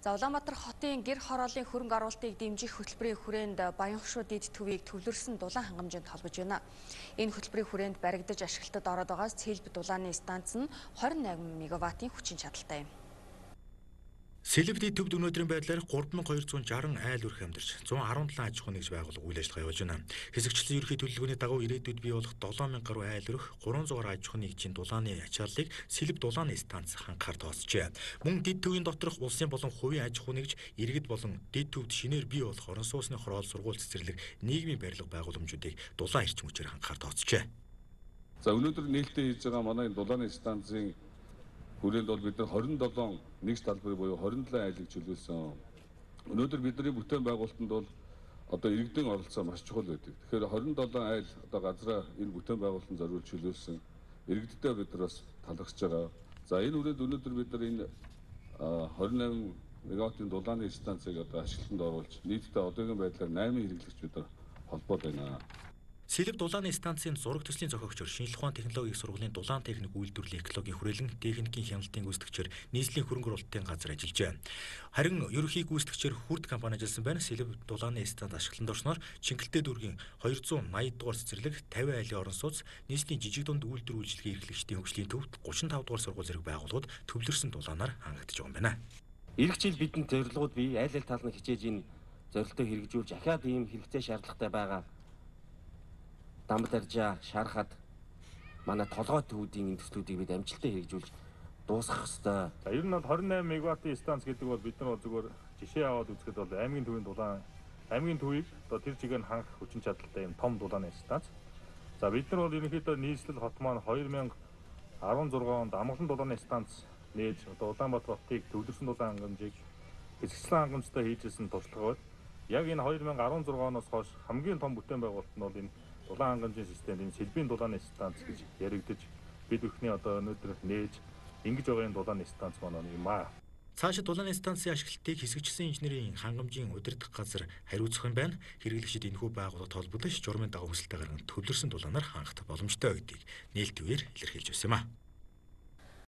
За Улаанбаатар хотын гэр хорооллын хөрөнгө оруулалтыг дэмжих хөтөлбөрийн хүрээнд Баянхшуу дид төвийг төвлөрсөн дулаан хангамжинд холбож байна. Энэ хөтөлбөрийн хүрээнд баригдаж ашиглалтад ороод байгаа Цэлб дулааны станц нь 28 мегаваттын хүчин чадалтай юм. Сэлбэдийн төвд өнөөдрийн байдлаар 3260 айл өрх амьдарч 117 аж ахуй нэгж байгууллага үйл ажиллагаа явуулж байна. Хэсэгчлэн ерөнхий төлөвлөгөөний дагуу ирээдүйд бий болох 7000 гаруй айл өрх 300 гаруй аж ахуй нэгжийн дулааны ачааллыг Сэлб дулааны станц хангахаар тооцжээ. Мөн дид төвийн доторх улсын болон хувийн аж ахуй нэгж иргэд болон дид төвд шинээр бий болох орон сууцны хороол сургууль цэцэрлэг нийгмийн барилга байгууламжуудыг дулаан эрчим хүчээр хангахаар тооцжээ. За өнөөдөр нээлттэй хийж байгаа манай дулааны станцын Хүрээнд бол бид нар 27 нэгж талбар буюу 27 айлыг чөлөөсөн. Өнөөдөр бидний бүтээн байгуулалтанд бол одоо иргэдийн оролцоо маш чухал байдаг. Тэгэхээр 27 айл одоо газраа энэ бүтээн байгуулалтанд зориулж чөлөөсөн. Иргэдтэй бид нар бас талархж байгаа. За энэ үрээд өнөөдөр бид нар энэ 28 мегаваттын дулааны станцыг одоо ашиглалтанд оруулж нийтдээ одоогийн байдлаар 8 хэрэглэгч бид нар холбоод байна. Сэлб дулааны станцын зураг төслийн зохиогчор шинжлэх ухааны технологийн сургуулийн дулаан техник үйлдвэрлэлийн экологийн хүрээлэн техникийн хяналтын гүйцэтгэгчээр нийслэлийн хөрөнгө оруулалтын газар ажиллаж байна. Харин ерөнхий гүйцэтгэгчээр хүрд компани ажилласан байна. Сэлб дулааны станц ашиглалтанд орсноор Чингэлтэй дүүргийн 280 дугаар цэцэрлэг 50 айлын орон сууц нийслэлийн жижиг дунд үйлдвэр үйлчлэгийн эрхлэгчдийн хөгжлийн төвд 35 дугаар сургууль зэрэг байгууллагууд төвлөрсөн дулаанаар хангагдж байгаа юм байна. Ирэх жил бидэнд зорилгууд бий айл ал тал нь хичээж энэ зорилтоо хэрэгжүүлж ахаад ийм хэрэгцээ шаардлагатай байгаа дам даржаа шарахад манай толгой төвүүдийн энэ төслүүдийг бид амжилттай хэрэгжүүлж дуусгах ёстой. За ер нь бол 28 мегаваттын станц гэдэг бол бид нар зүгээр жишээ аваад үзэхэд бол аймгийн төвийн дулаан аймгийн төвийг одоо тэр чигээр хангах хүчин чадалтай юм том дулааны станц. За бид нар бол ерөнхийдөө нийслэл хот маань 2016 онд амгалан дулааны станц нээж одоо Улаанбаатар хотыг төвлөрсөн дулаан хангамжийг хэсэгчлэн хангамжтай хийжсэн туршлага бол яг энэ 2016 оноос хойш хамгийн том бүтээн байгуулалт нь бол энэ дулаан хангамжийн системд энэ сэлбийн дулааны станц гэж яригдж бид бүхний одоо өнөөдөр нээж ингэж байгаа энэ дулааны станц маань юм аа. Цаашид дулааны станцын ашиглалтыг хэсэгчсэн инженерийн хангамжийн удирдах газар хариуцах юм байна. Хэрэглэгчид энэхүү байгууллагад холбогдож журмын дагуу хүсэлтэйгээр төвлөрсөн дулаанаар хангах боломжтой гэдгийг нээлттэйгээр илэрхийлж байсан юм а.